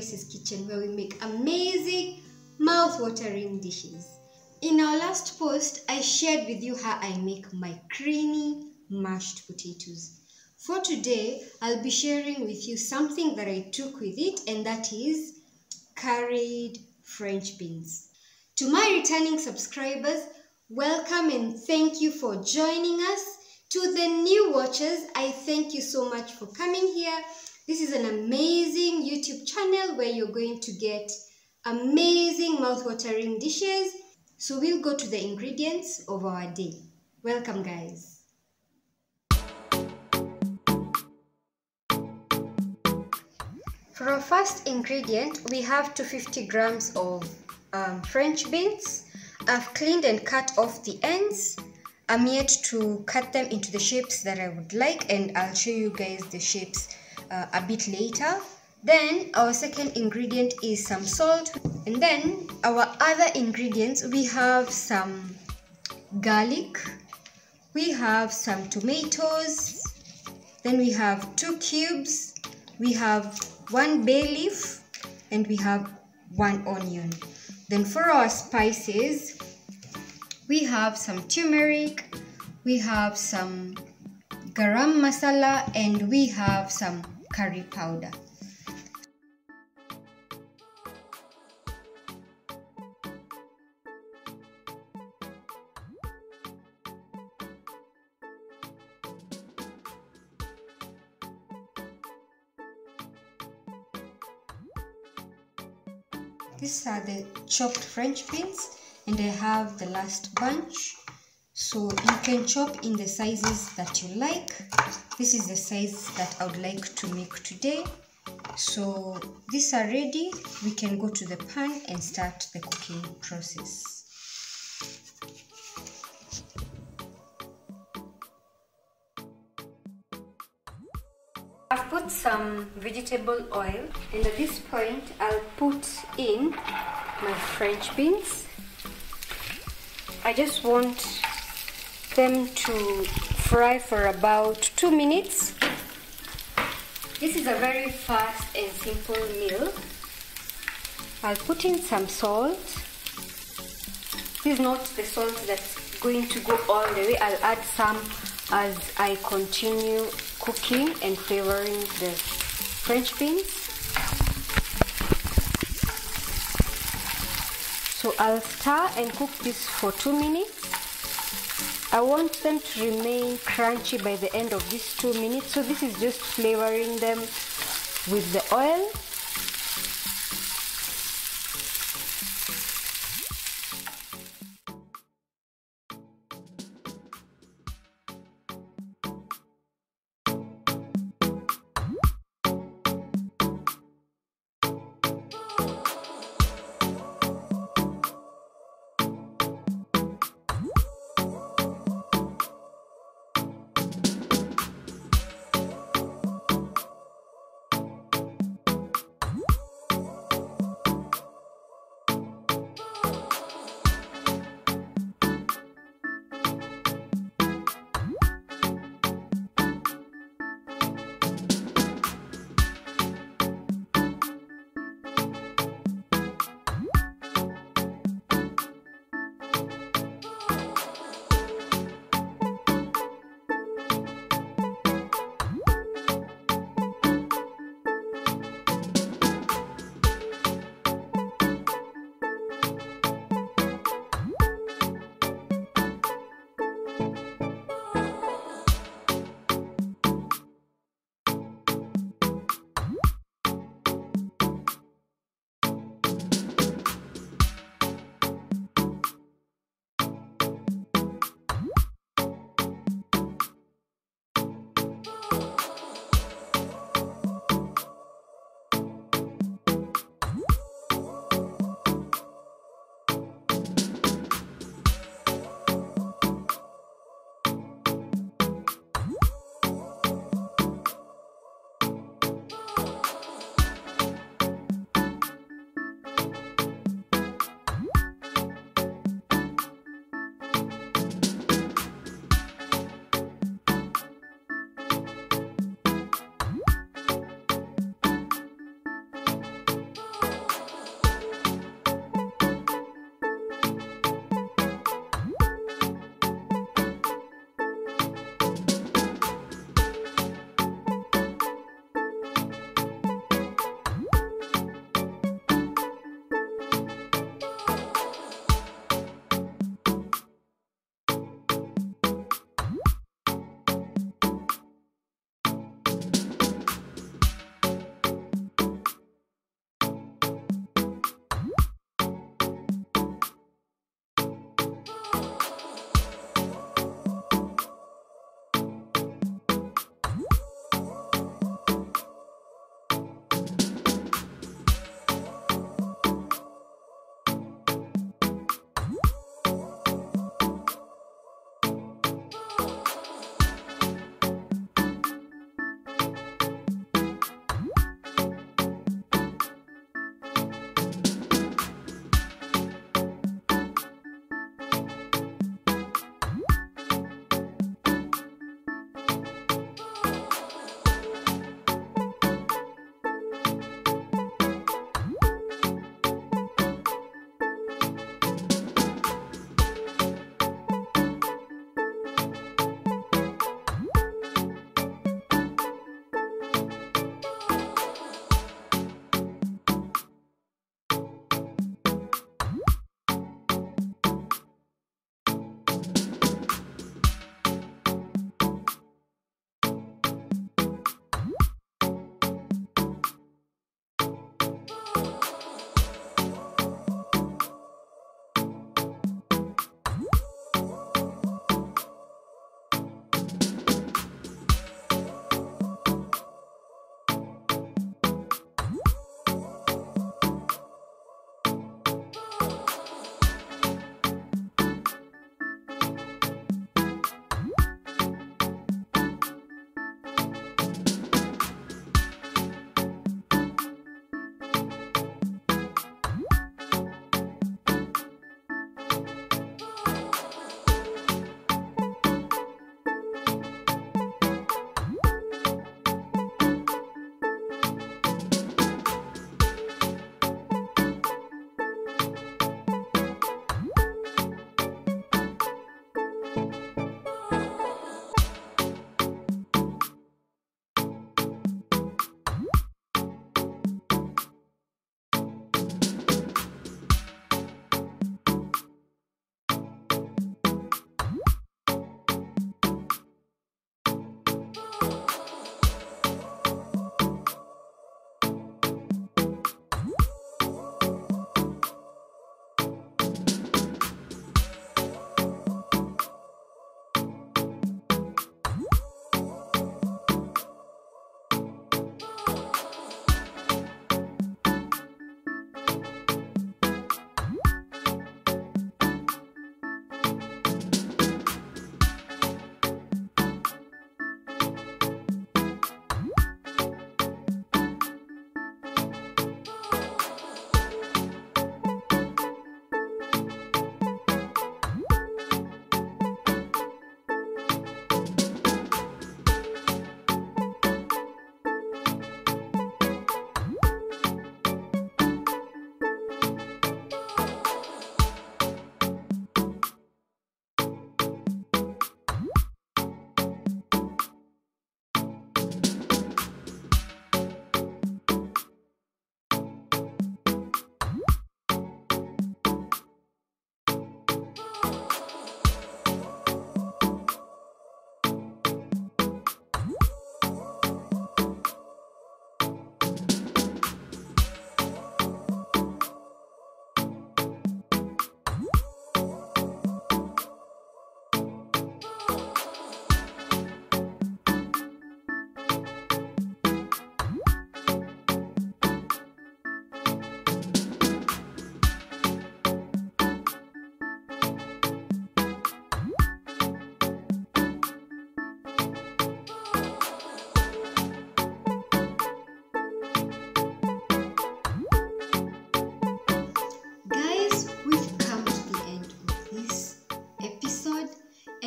Loise's Kitchen where we make amazing, mouth-watering dishes. In our last post, I shared with you how I make my creamy mashed potatoes. For today, I'll be sharing with you something that I took with it and that is curried French beans. To my returning subscribers, welcome and thank you for joining us. To the new watchers, I thank you so much for coming here. This is an amazing channel where you're going to get amazing mouth-watering dishes. So we'll go to the ingredients of our day. Welcome guys. For our first ingredient, we have 250 grams of um, French beans. I've cleaned and cut off the ends. I'm yet to cut them into the shapes that I would like and I'll show you guys the shapes uh, a bit later. Then our second ingredient is some salt. And then our other ingredients we have some garlic, we have some tomatoes, then we have two cubes, we have one bay leaf and we have one onion. Then for our spices, we have some turmeric, we have some garam masala and we have some curry powder. These are the chopped French beans and I have the last bunch. So you can chop in the sizes that you like. This is the size that I would like to make today. So these are ready. We can go to the pan and start the cooking process. Some vegetable oil and at this point I'll put in my French beans. I just want them to fry for about two minutes. This is a very fast and simple meal. I'll put in some salt. This is not the salt that's going to go all the way. I'll add some as I continue cooking and flavoring the French beans. So I'll stir and cook this for two minutes. I want them to remain crunchy by the end of these two minutes. So this is just flavoring them with the oil.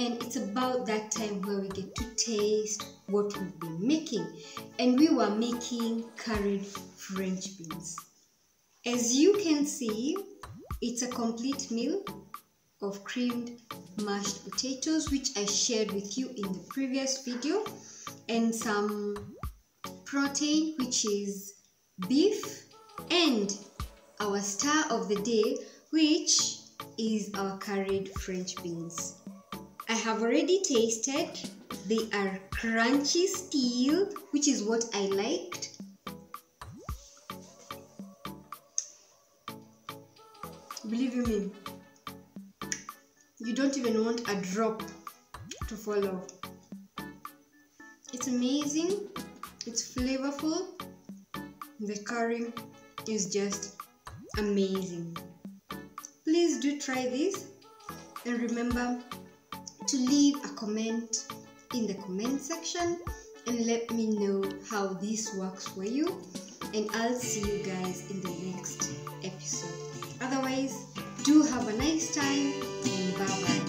and it's about that time where we get to taste what we've been making. And we were making curried french beans. As you can see it's a complete meal of creamed mashed potatoes which I shared with you in the previous video and some protein which is beef and our star of the day which is our curried french beans i have already tasted they are crunchy still which is what i liked. Believe you me you don't even want a drop to follow. It's amazing it's flavorful the curry is just amazing. Please do try this and remember to leave a comment in the comment section and let me know how this works for you and I'll see you guys in the next episode. Otherwise, do have a nice time and bye bye.